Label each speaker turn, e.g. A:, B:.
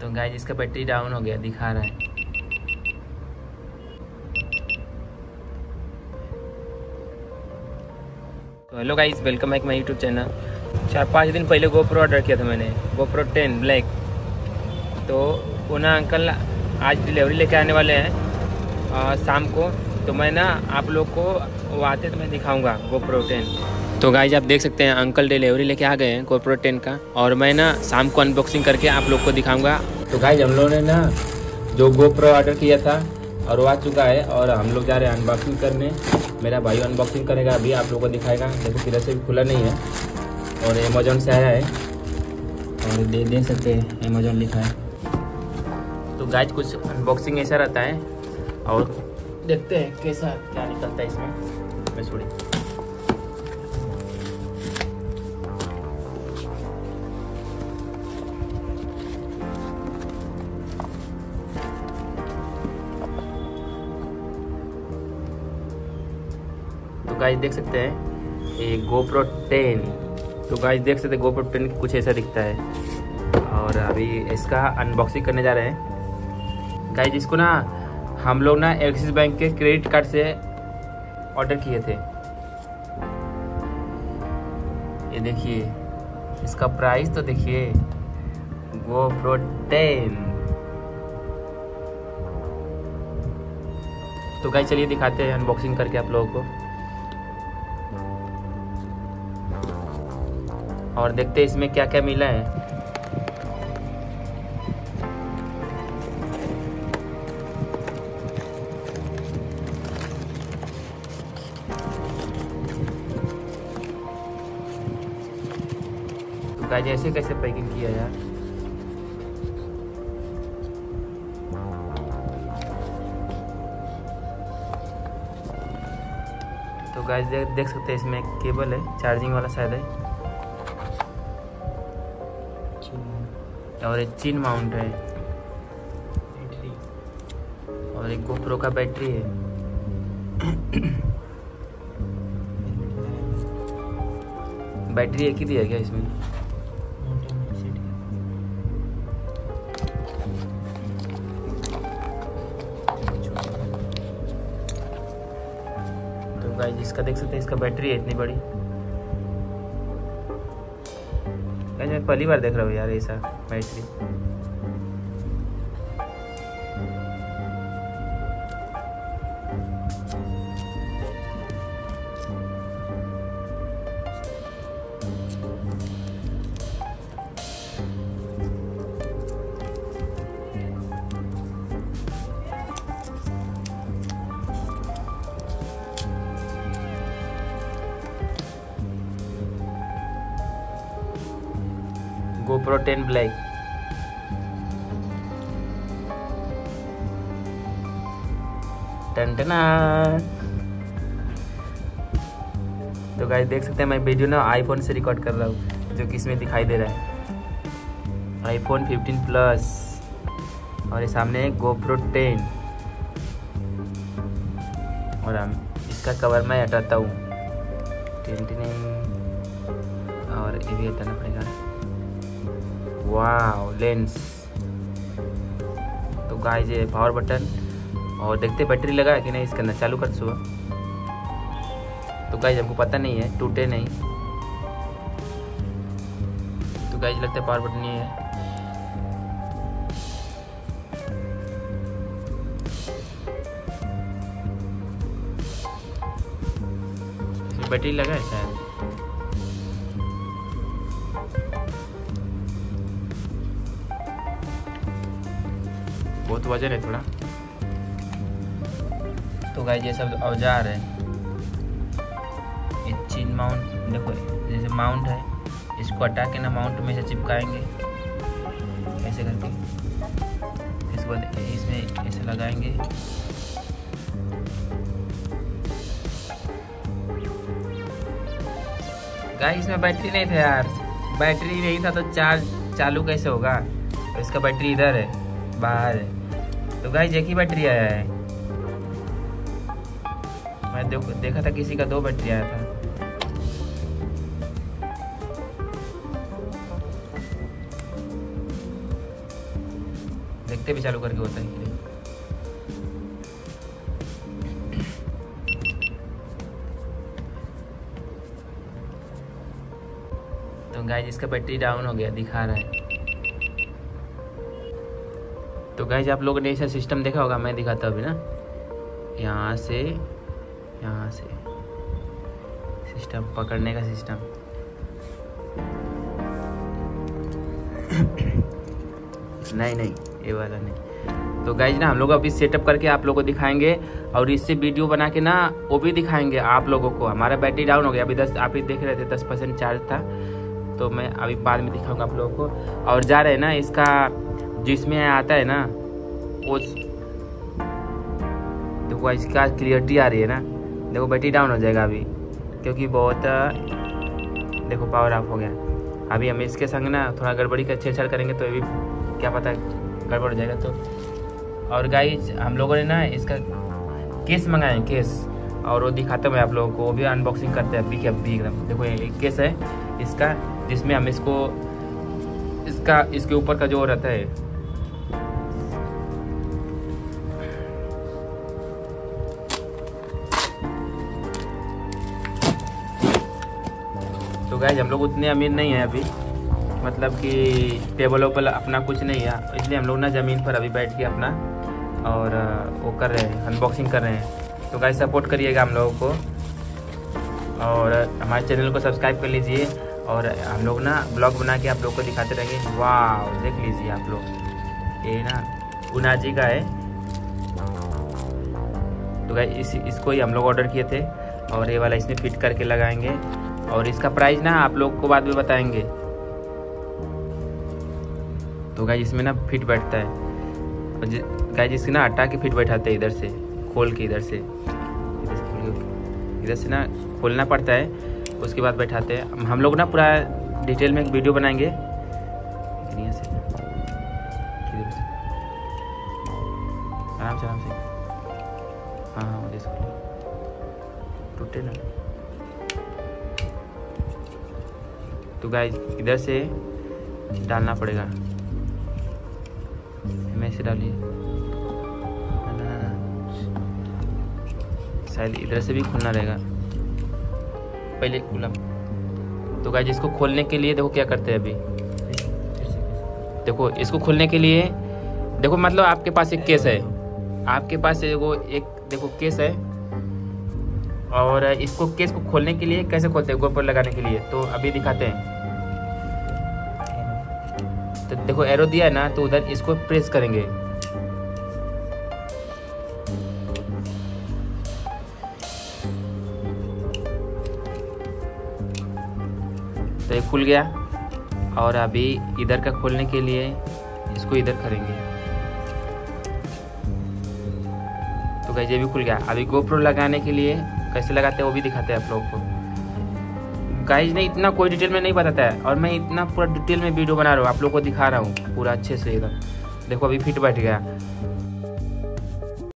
A: तो गाइज़ इसका battery down हो गया, दिखा रहा है। तो hello guys welcome back my YouTube channel चार पाँच दिन पहले गोप्रो ऑर्डर किया था मैंने गोप्रो टेन ब्लैक तो वो ना अंकल आज डिलीवरी लेके आने वाले हैं शाम को। तो मैं ना आप लोग को वो आते तो मैं दिखाऊँगा गोप्रो टेन तो गाइज़ आप देख सकते हैं अंकल डिलीवरी लेके आ गए हैं गोप्रो टेन का। और मैं ना शाम को अनबॉक्सिंग करके आप लोग को दिखाऊँगा। तो गाइज़ हम लोगों ने ना जो गोप्रो ऑर्डर किया था और वो आ चुका है और हम लोग जा रहे हैं अनबॉक्सिंग करने। मेरा भाई अनबॉक्सिंग करेगा, अभी आप लोगों को दिखाएगा। देखो, किधर से भी खुला नहीं है। और अमेजोन से आया है। और दे दे सकते हैं अमेजोन लिखा है। तो गाइज़ कुछ अनबॉक्सिंग ऐसा रहता है। और देखते हैं कैसा, क्या निकलता है इसमें। मैं छोड़ी। तो गाइस देख सकते हैं, ये गोप्रो टेन तो गाइस देख सकते हैं गोप्रो टेन कुछ ऐसा दिखता है। और अभी इसका अनबॉक्सिंग करने जा रहे हैं। गाइस इसको ना हम लोग ना एक्सिस बैंक के क्रेडिट कार्ड से ऑर्डर किए थे। ये देखिए, इसका प्राइस तो देखिए गोप्रो टेन तो गाइस चलिए दिखाते हैं अनबॉक्सिंग करके आप लोगों को। और देखते हैं इसमें क्या क्या मिला है। तो ऐसे कैसे पैकिंग किया यार? तो गाइस देख देख सकते हैं इसमें केबल है चार्जिंग वाला शायद है। और एक चिन माउंट है। और एक गोप्रो का बैटरी है। बैटरी एक ही दिया क्या इसमें? तो गाइस इसका देख सकते हैं इसका बैटरी है इतनी बड़ी। मैं पहली बार देख रहा हूँ यार ऐसा बैटरी GoPro 10 Black. तो गाइस देख सकते हैं मैं वीडियो ना आईफोन से रिकॉर्ड कर रहा हूँ, जो कि इसमें दिखाई दे रहा है। आईफोन 15 प्लस और ये सामने है GoPro 10 और हम इसका कवर मैं हटाता हूँ। और ये भी हटाना पड़ेगा। वाह लेंस तो गाइस ये पावर बटन और देखते बैटरी लगा है कि नहीं, इसके अंदर चालू कर सुबह। तो गाइस हमको पता नहीं है, टूटे नहीं। तो गाइस लगता है पावर बटन नहीं है। बैटरी लगा है शायद। बहुत वज़न है थोड़ा। तो गाइस ये सब औज़ार है। ये चिन माउंट, देखो जैसे माउंट है, इसको हटा के ना माउंट में से चिपकाएँगे। ऐसे करके। इसके बाद इसमें ऐसे लगाएँगे। गाइस इसमें बैटरी नहीं था यार। बैटरी नहीं था तो चार्ज चालू कैसे होगा? तो इसका बैटरी इधर है, बाहर है। तो गाइस एक ही बैटरी आया है। मैं देख, देखा था किसी का दो बैटरी आया था। देखते भी चालू करके होता है तो गाइज़ इसका बैटरी डाउन हो गया दिखा रहा है। तो गाइज़ आप लोगों ने ऐसा सिस्टम देखा होगा, मैं दिखाता अभी ना। यहाँ से यहाँ से। सिस्टम पकड़ने का सिस्टम नहीं नहीं, ये वाला नहीं। तो गाइज़ ना, हम लोग अभी सेटअप करके आप लोगों को दिखाएँगे, और इससे वीडियो बना के ना, वो भी दिखाएँगे आप लोगों को। हमारा बैटरी डाउन हो गया, अभी दस, आप ही देख रहे थे, दस परसेंट चार्ज था। तो मैं अभी बाद में दिखाऊँगा आप लोगों को। और जा रहे हैं ना, इसका जिसमें आता है ना, वो देखो इसका क्लियरिटी आ रही है ना। देखो बैटरी डाउन हो जाएगा अभी, क्योंकि बहुत देखो पावर ऑफ़ हो गया। अभी हम इसके संग ना थोड़ा गड़बड़ी का छेड़छाड़ करेंगे तो अभी क्या पता गड़बड़ हो जाएगा तो। और गाइज़ हम लोगों ने ना इसका केस मंगाए केस और वो दिखाता हूँ मैं आप लोगों को, वो भी अनबॉक्सिंग करते हैं अभी के अभी एकदम। देखो ये केस है, इसका, जिसमें हम इसको, इसका, इसके ऊपर का जो रहता है तो गाइज़ हम लोग उतने अमीर नहीं है अभी। मतलब कि टेबल वेबल अपना कुछ नहीं है। इसलिए हम लोग ना ज़मीन पर अभी बैठ के अपना और वो कर रहे हैं अनबॉक्सिंग कर रहे हैं। तो गाइज़ सपोर्ट करिएगा हम लोगों को। और हमारे चैनल को सब्सक्राइब कर लीजिए। और हम लोग ना ब्लॉग बना के आप लोग को दिखाते रहेंगे। वाह देख लीजिए आप लोग। ये ना उनाजी का है। तो गाइज़ इस, इसको ही हम लोग ऑर्डर किए थे। और ये वाला इसमें फिट करके लगाएँगे। और इसका प्राइस ना आप लोग को बाद में बताएँगे। तो गाइज़ इसमें ना फिट बैठता है। और गाइज़ इसके ना हटा के फिट बैठाते हैं इधर से, खोल के इधर से। इधर से ना खोलना पड़ता है, उसके बाद बैठाते हैं। हम लोग ना पूरा डिटेल में एक वीडियो बनाएँगे। आराम से आराम से। हाँ हाँ टूटे ना। तो गाइज़ इधर से डालना पड़ेगा। में से डालिए शायद इधर से भी खुलना रहेगा। पहले खुला। तो गाइज़ इसको खोलने के लिए देखो क्या करते हैं अभी। देखो, इसको खोलने के लिए, देखो मतलब आपके पास एक केस है। आपके पास एगो एक, देखो केस है। और इसको केस को खोलने के लिए कैसे खोलते हैं? गोपर लगाने के लिए। तो अभी दिखाते हैं। देखो एरो दिया है ना तो उधर इसको प्रेस करेंगे। तो ये खुल गया। और अभी इधर का खोलने के लिए इसको इधर करेंगे। तो ये भी खुल गया। अभी गोप्रो लगाने के लिए कैसे लगाते हैं, वो भी दिखाते हैं आप लोगों को। गाइज़ ने इतना कोई डिटेल में नहीं बताता है। और मैं इतना पूरा डिटेल में वीडियो बना रहा हूँ, आप लोग को दिखा रहा हूँ, पूरा अच्छे से एकदम। देखो, अभी फिट बैठ गया।